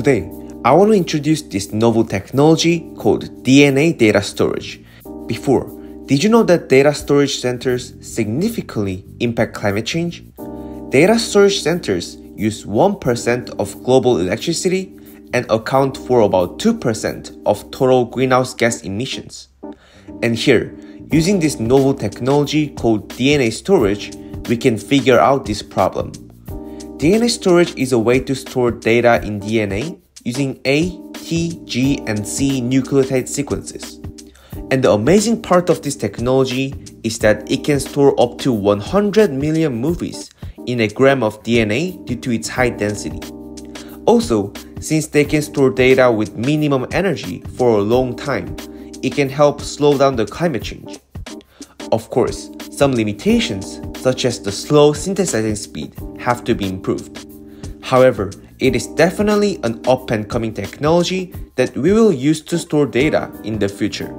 Today, I want to introduce this novel technology called DNA data storage. Before, did you know that data storage centers significantly impact climate change? Data storage centers use 1% of global electricity and account for about 2% of total greenhouse gas emissions. And here, using this novel technology called DNA storage, we can figure out this problem. DNA storage is a way to store data in DNA using A, T, G, and C nucleotide sequences. And the amazing part of this technology is that it can store up to 100 million movies in a gram of DNA due to its high density. Also, since they can store data with minimum energy for a long time, it can help slow down the climate change. Of course, some limitations, such as the slow synthesizing speed, have to be improved. However, it is definitely an up and coming technology that we will use to store data in the future.